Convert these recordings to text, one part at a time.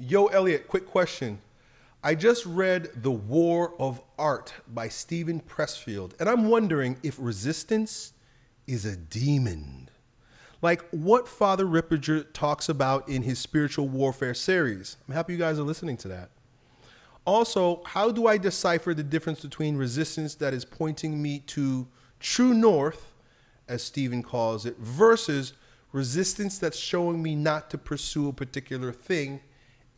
Yo, Elliott, quick question. I just read The War of Art by Steven Pressfield, and I'm wondering if resistance is a demon. Like what Father Ripperger talks about in his spiritual warfare series. I'm happy you guys are listening to that. Also, how do I decipher the difference between resistance that is pointing me to true north, as Steven calls it, versus resistance that's showing me not to pursue a particular thing?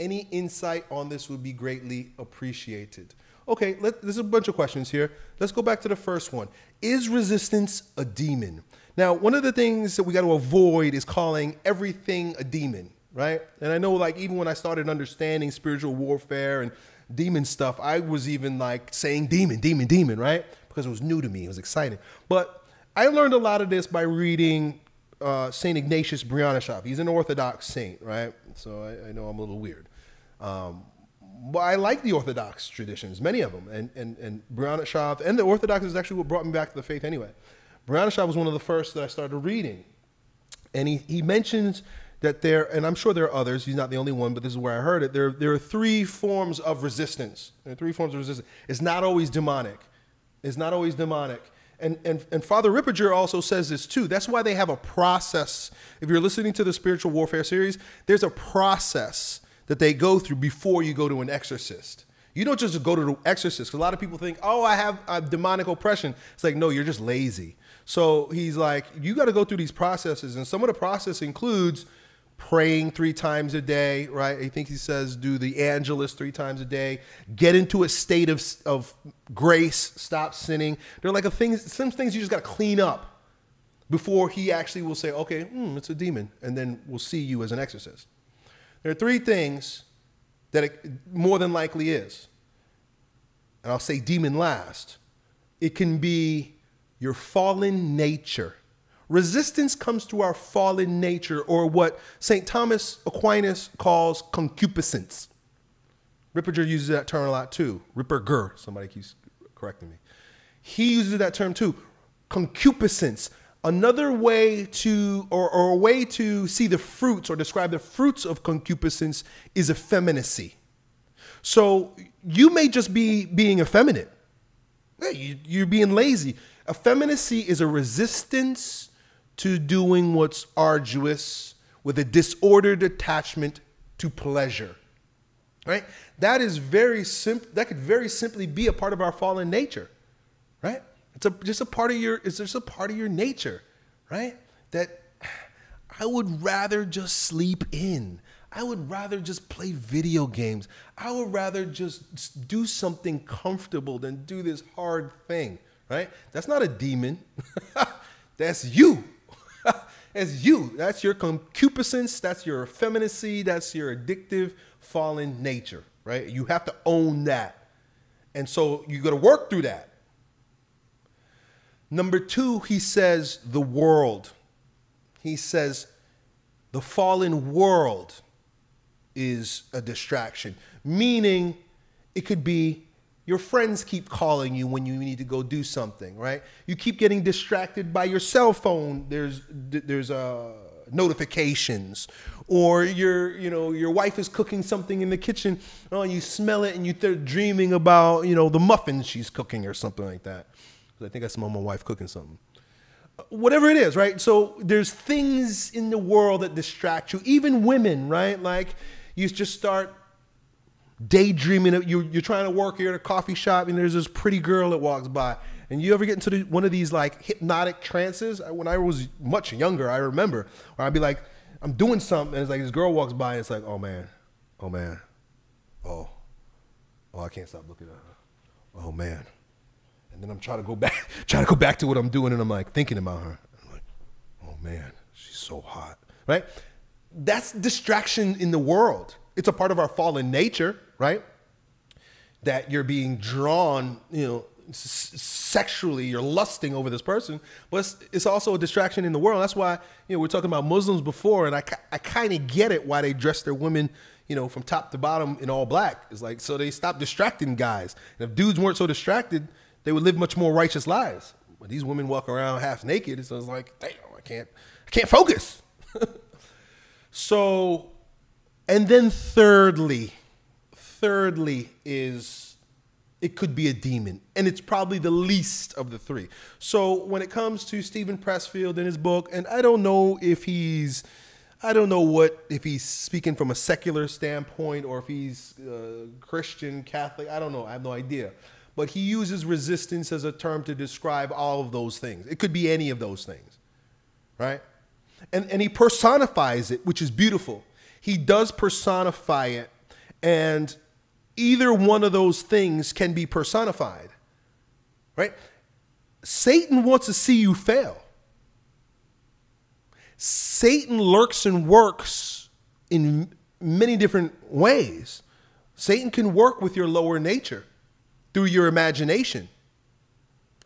Any insight on this would be greatly appreciated. Okay, let, there's a bunch of questions here. Let's go back to the first one. Is resistance a demon? Now, one of the things that we got to avoid is calling everything a demon, right? And I know, like, even when I started understanding spiritual warfare and demon stuff, I was even like saying demon, demon, demon, right? Because it was new to me, it was exciting. But I learned a lot of this by reading uh, St. Ignatius Brianchaninov. He's an Orthodox saint, right? So I, I know I'm a little weird. Um, but I like the Orthodox traditions, many of them. And, and, and Brianchaninov and the Orthodox is actually what brought me back to the faith anyway. Brianchaninov was one of the first that I started reading. And he, he mentions that there, and I'm sure there are others, he's not the only one, but this is where I heard it. There, there are three forms of resistance. There are three forms of resistance. It's not always demonic. It's not always demonic. And, and, and Father Ripperger also says this too. That's why they have a process. If you're listening to the spiritual warfare series, there's a process that they go through before you go to an exorcist. You don't just go to the exorcist. A lot of people think, oh, I have, have demonic oppression. It's like, no, you're just lazy. So he's like, you got to go through these processes. And some of the process includes praying three times a day, right? I think he says do the Angelus three times a day, get into a state of, of grace, stop sinning. They're like a thing, some things you just got to clean up before he actually will say, okay, mm, it's a demon, and then we'll see you as an exorcist. There are three things that it more than likely is. And I'll say demon last. It can be your fallen nature. Resistance comes to our fallen nature, or what St. Thomas Aquinas calls concupiscence. Ripperger uses that term a lot too. Ripperger, somebody keeps correcting me. He uses that term too. Concupiscence. Another way to, or, or a way to see the fruits or describe the fruits of concupiscence is effeminacy. So you may just be being effeminate. You're being lazy. Effeminacy is a resistance to doing what's arduous with a disordered attachment to pleasure. Right? That is very simple. That could very simply be a part of our fallen nature. Right? It's a, just a part of your. It's just a part of your nature, right? That I would rather just sleep in. I would rather just play video games. I would rather just do something comfortable than do this hard thing right? That's not a demon. that's you. that's you. That's your concupiscence. That's your effeminacy. That's your addictive fallen nature, right? You have to own that. And so you got to work through that. Number two, he says the world. He says the fallen world is a distraction, meaning it could be your friends keep calling you when you need to go do something, right? You keep getting distracted by your cell phone. There's there's uh, notifications, or your you know your wife is cooking something in the kitchen. Oh, you smell it and you are dreaming about you know the muffins she's cooking or something like that. I think I smell my wife cooking something. Whatever it is, right? So there's things in the world that distract you. Even women, right? Like you just start daydreaming. You're, you're trying to work here at a coffee shop and there's this pretty girl that walks by. And you ever get into the, one of these like hypnotic trances? When I was much younger, I remember where I'd be like, I'm doing something, and it's like this girl walks by, and it's like, oh man, oh man, oh, oh, I can't stop looking at her. Oh man, and then I'm trying to go back, trying to go back to what I'm doing, and I'm like thinking about her. I'm like, oh man, she's so hot, right? That's distraction in the world. It's a part of our fallen nature right? That you're being drawn, you know, sexually, you're lusting over this person, but it's, it's, also a distraction in the world. That's why, you know, we're talking about Muslims before, and I, I kind of get it why they dress their women, you know, from top to bottom in all black. It's like, so they stop distracting guys. And if dudes weren't so distracted, they would live much more righteous lives. But these women walk around half naked, so it's like, damn, I can't, I can't focus. so And then thirdly, thirdly is it could be a demon, and it's probably the least of the three. So when it comes to Steven Pressfield in his book, and I don't know if he's I don't know what if he's speaking from a secular standpoint or if he's uh, Christian, Catholic. I don't know. I have no idea. But he uses resistance as a term to describe all of those things. It could be any of those things, right? And and he personifies it, which is beautiful. He does personify it, and either one of those things can be personified, right? Satan wants to see you fail. Satan lurks and works in many different ways. Satan can work with your lower nature through your imagination.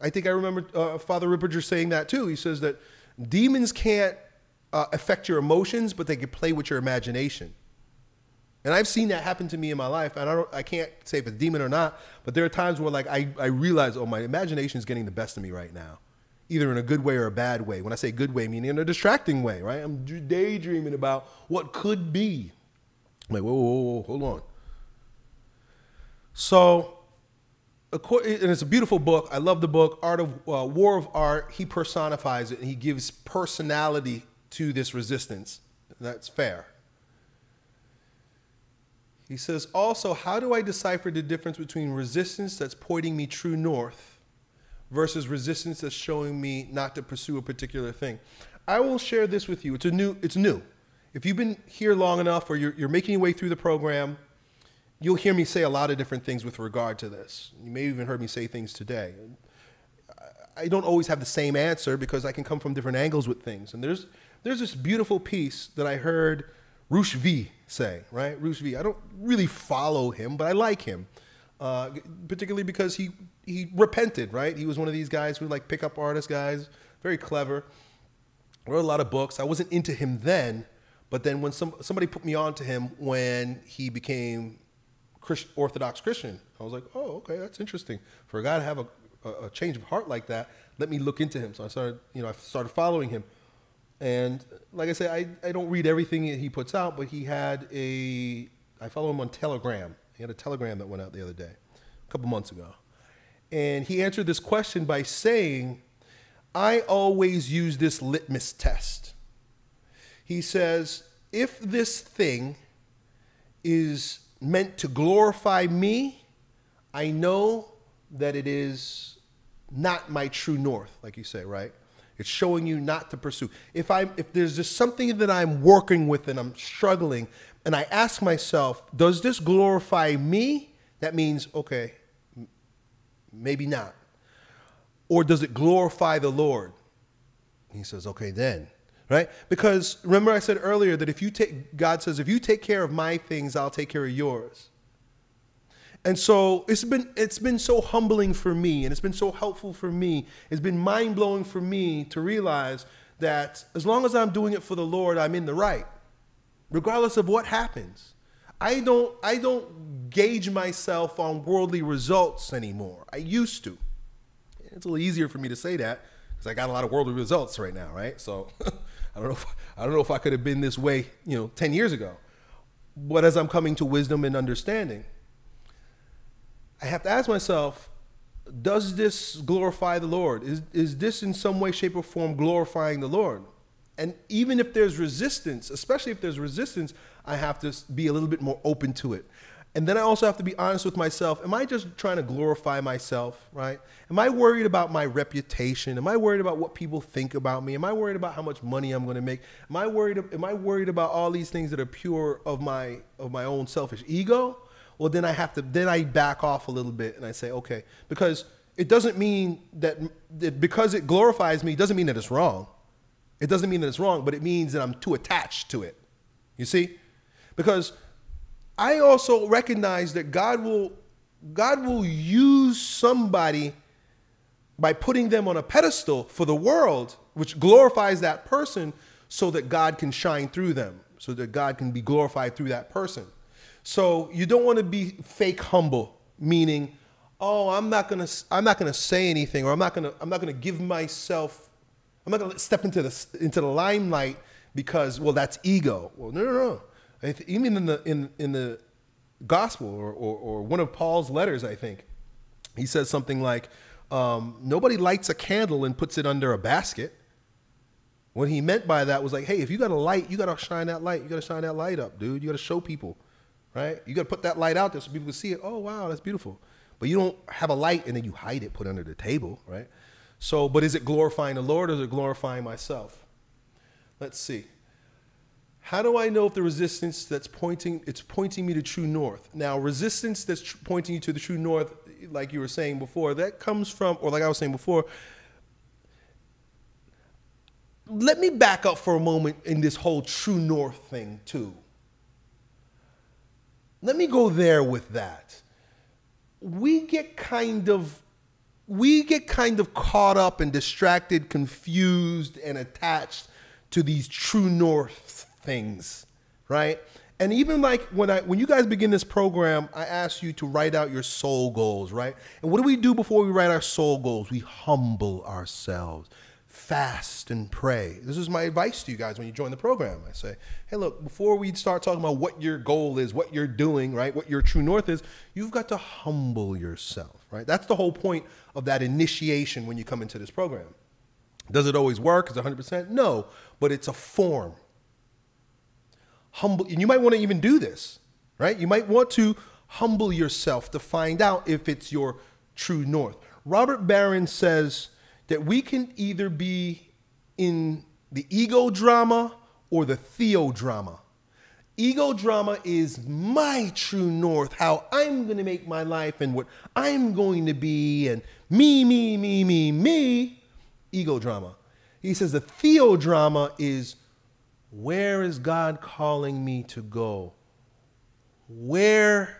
I think I remember uh, Father Ripperger saying that too. He says that demons can't uh, affect your emotions, but they can play with your imagination. And I've seen that happen to me in my life, and I don't, I can't say if it's demon or not, but there are times where like I, I realize, oh, my imagination is getting the best of me right now either in a good way or a bad way. When I say good way, meaning in a distracting way, right? I'm daydreaming about what could be. I'm like, whoa, whoa, whoa, hold on. So, and it's a beautiful book. I love the book, Art of uh, War of Art. He personifies it and he gives personality to this resistance. That's fair. He says, also, how do I decipher the difference between resistance that's pointing me true north versus resistance that's showing me not to pursue a particular thing. I will share this with you. It's a new. It's new. If you've been here long enough, or you're, you're making your way through the program, you'll hear me say a lot of different things with regard to this. You may even heard me say things today. I don't always have the same answer because I can come from different angles with things. And there's there's this beautiful piece that I heard Roosh V say, right? Roosh V. I don't really follow him, but I like him uh, particularly because he he repented. Right, he was one of these guys who like pickup artist guys, very clever. Wrote a lot of books. I wasn't into him then, but then when some somebody put me on to him when he became Christ, Orthodox Christian, I was like, oh, okay, that's interesting. For a guy to have a, a, a change of heart like that, let me look into him. So I started, you know, I started following him. And like I said, I, I don't read everything he puts out, but he had a, I follow him on Telegram. He had a telegram that went out the other day, a couple months ago. And he answered this question by saying, I always use this litmus test. He says, if this thing is meant to glorify me, I know that it is not my true north, like you say, right? It's showing you not to pursue. If I'm if there's just something that I'm working with and I'm struggling, and I ask myself, does this glorify me? That means, okay, maybe not. Or does it glorify the Lord? He says, okay, then. Right? Because remember, I said earlier that if you take, God says, if you take care of my things, I'll take care of yours. And so it's been it's been so humbling for me and it's been so helpful for me. It's been mind-blowing for me to realize that as long as I'm doing it for the Lord, I'm in the right regardless of what happens. I don't I don't gauge myself on worldly results anymore. I used to. It's a little easier for me to say that because I got a lot of worldly results right now, right? So I don't know if I don't know if I could have been this way, you know, 10 years ago. But as I'm coming to wisdom and understanding, I have to ask myself, does this glorify the Lord? Is, is this in some way, shape, or form glorifying the Lord? And even if there's resistance, especially if there's resistance, I have to be a little bit more open to it. And then I also have to be honest with myself. Am I just trying to glorify myself, right? Am I worried about my reputation? Am I worried about what people think about me? Am I worried about how much money I'm going to make? Am I worried am I worried about all these things that are pure of my of my own selfish ego? Well, then I have to then I back off a little bit and I say, "Okay, because it doesn't mean that, that because it glorifies me doesn't mean that it's wrong. It doesn't mean that it's wrong, but it means that I'm too attached to it. You see? Because I also recognize that God will God will use somebody by putting them on a pedestal for the world, which glorifies that person so that God can shine through them, so that God can be glorified through that person. So you don't want to be fake humble, meaning, oh, I'm not gonna I'm not gonna say anything, or I'm not gonna I'm not gonna give myself I'm not to step into the, into the limelight because, well, that's ego. Well, no, no, no. Even in the in in the gospel or, or, or one of Paul's letters, I think he says something like, um, "Nobody lights a candle and puts it under a basket." What he meant by that was like, hey, if you got a light, you got to shine that light. You got to shine that light up, dude. You got to show people, right? You got to put that light out there so people can see it. Oh, wow, that's beautiful. But you don't have a light and then you hide it, put it under the table, right? So, but is it glorifying the Lord or is it glorifying myself? Let's see. How do I know if the resistance that's pointing it's pointing me to true north? Now, resistance that's tr- pointing you to the true north, like you were saying before, that comes from, or like I was saying before, let me back up for a moment in this whole true north thing, too. Let me go there with that. We get kind of we get kind of caught up and distracted, confused, and attached to these true north things, right? And even like when I when you guys begin this program, I ask you to write out your soul goals, right? And what do we do before we write our soul goals? We humble ourselves fast and pray. This is my advice to you guys when you join the program. I say, hey, look, before we start talking about what your goal is, what you're doing, right, what your true north is, you've got to humble yourself, right? That's the whole point of that initiation when you come into this program. Does it always work? Is it 100%? No, but it's a form. Humble, and you might want to even do this, right? You might want to humble yourself to find out if it's your true north. Robert Barron says, that we can either be in the ego drama or the theo drama. Ego drama is my true north, how I'm going to make my life and what I'm going to be, and me, me, me, me, me. Ego drama. He says the theo drama is where is God calling me to go? Where,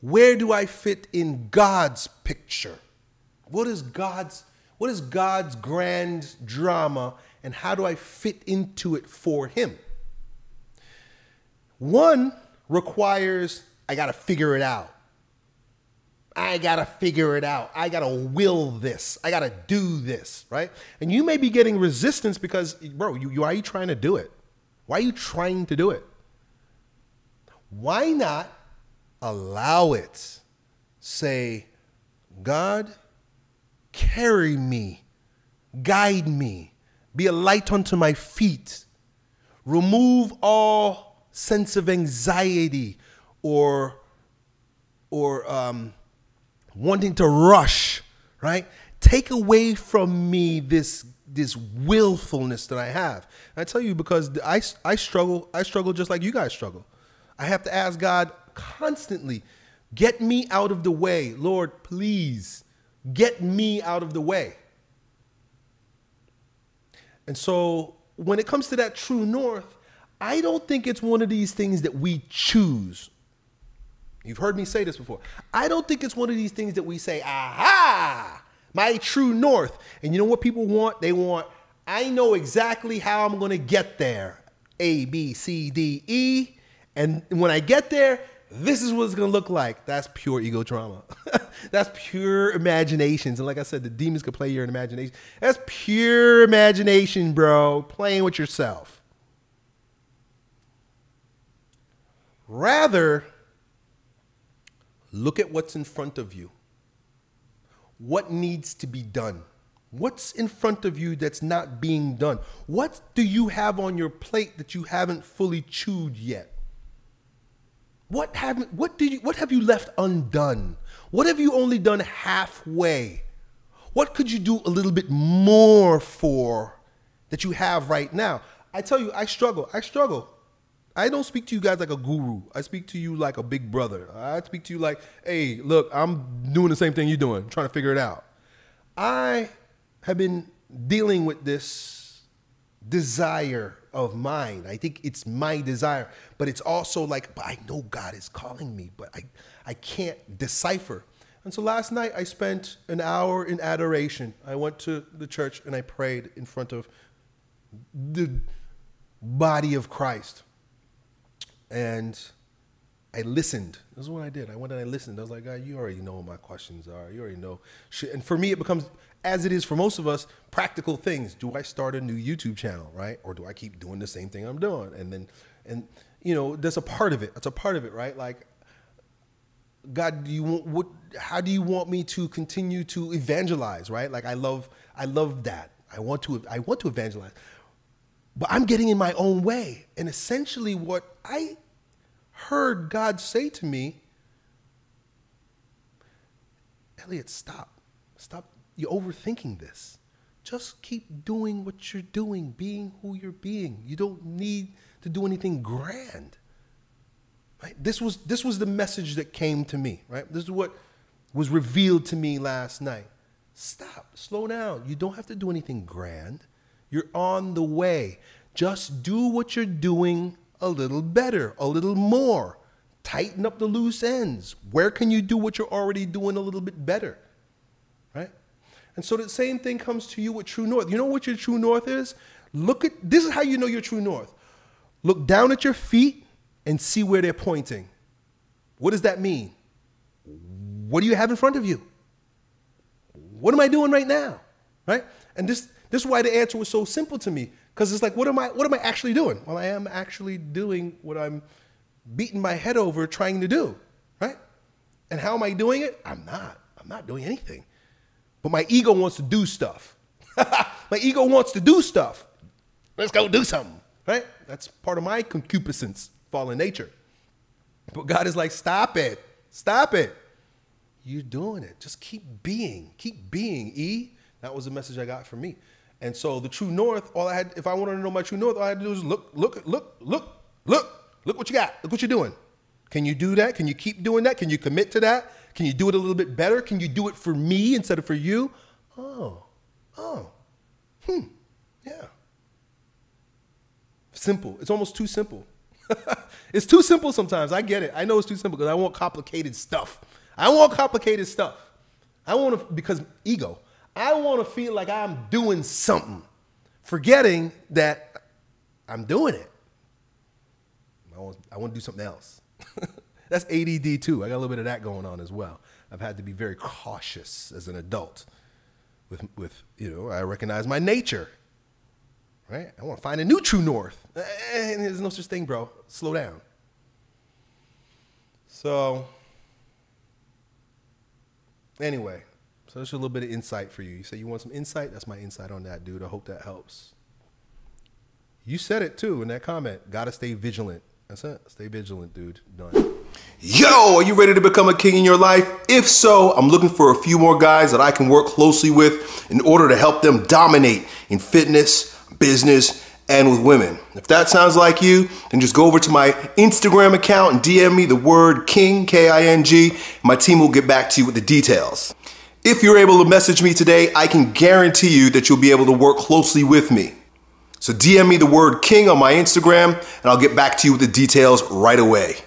where do I fit in God's picture? What is God's what is God's grand drama and how do I fit into it for him? One requires I got to figure it out. I got to figure it out. I got to will this. I got to do this, right? And you may be getting resistance because, bro, you, you, why are you trying to do it? Why are you trying to do it? Why not allow it? Say, God, Carry me, guide me, be a light unto my feet. Remove all sense of anxiety or or um, wanting to rush, right? Take away from me this this willfulness that I have. And I tell you because I, I struggle, I struggle just like you guys struggle. I have to ask God constantly, get me out of the way. Lord, please get me out of the way. And so when it comes to that true north, I don't think it's one of these things that we choose. You've heard me say this before. I don't think it's one of these things that we say, aha, my true north. And you know what people want? They want, I know exactly how I'm going to get there. A, B, C, D, E. And when I get there, this is what it's gonna look like. That's pure ego trauma. That's pure imaginations. And like I said, the demons can play your imagination. That's pure imagination, bro. Playing with yourself. Rather, look at what's in front of you. What needs to be done? What's in front of you that's not being done? What do you have on your plate that you haven't fully chewed yet? What have what did you what have you left undone? What have you only done halfway? What could you do a little bit more for that you have right now? I tell you, I struggle. I struggle. I don't speak to you guys like a guru. I speak to you like a big brother. I speak to you like, hey, look, I'm doing the same thing you're doing, trying to figure it out. I have been dealing with this desire of mine. I think it's my desire, but it's also like, but I know God is calling me, but I, I can't decipher. And so last night I spent an hour in adoration. I went to the church and I prayed in front of the body of Christ. And I listened. This is what I did. I went and I listened. I was like, God, you already know what my questions are. You already know. And for me, it becomes as it is for most of us, practical things. Do I start a new YouTube channel, right? Or do I keep doing the same thing I'm doing? And then and you know, that's a part of it. That's a part of it, right? Like, God, do you want what? How do you want me to continue to evangelize? Right? Like, I love, I love that. I want to, I want to evangelize, but I'm getting in my own way. And essentially, what I heard God say to me, Elliott, stop, stop. You're overthinking this. Just keep doing what you're doing, being who you're being. You don't need to do anything grand. Right? This was this was the message that came to me, right? This is what was revealed to me last night. Stop, slow down. You don't have to do anything grand. You're on the way. Just do what you're doing a little better, a little more. Tighten up the loose ends. Where can you do what you're already doing a little bit better? Right? And so the same thing comes to you with True North. You know what your True North is? Look at this is how you know your True North. Look down at your feet and see where they're pointing. What does that mean? What do you have in front of you? What am I doing right now? Right? And this this is why the answer was so simple to me. Because it's like, what am I what am I actually doing? Well, I am actually doing what I'm beating my head over trying to do. Right? And how am I doing it? I'm not. I'm not doing anything. But my ego wants to do stuff. my ego wants to do stuff. Let's go do something right? That's part of my concupiscence, fallen nature. But God is like, stop it, stop it. You're doing it. Just keep being, keep being. E. That was the message I got from me. And so the true north, all I had, if I wanted to know my true north, all I had to do was look, look, look, look, look, look what you got. Look what you're doing. Can you do that? Can you keep doing that? Can you commit to that? Can you do it a little bit better? Can you do it for me instead of for you? Oh, oh, hmm, yeah. Simple. It's almost too simple. it's too simple sometimes. I get it. I know it's too simple because I want complicated stuff. I want complicated stuff. I want to, because ego, I want to feel like I'm doing something, forgetting that I'm doing it. I want, I want to do something else. That's ADD too. I got a little bit of that going on as well. I've had to be very cautious as an adult with, with you know, I recognize my nature right? I want to find a new true north. And eh, there's no such thing, bro. Slow down. So, anyway, so that's a little bit of insight for you. You say you want some insight? That's my insight on that, dude. I hope that helps. You said it too in that comment. Gotta stay vigilant. That's it. Stay vigilant, dude. Done. Yo, are you ready to become a king in your life? If so, I'm looking for a few more guys that I can work closely with in order to help them dominate in fitness business, and with women. If that sounds like you, then just go over to my Instagram account and DM me the word King, K I N G, my team will get back to you with the details. If you're able to message me today, I can guarantee you that you'll be able to work closely with me. So DM me the word King on my Instagram, and I'll get back to you with the details right away.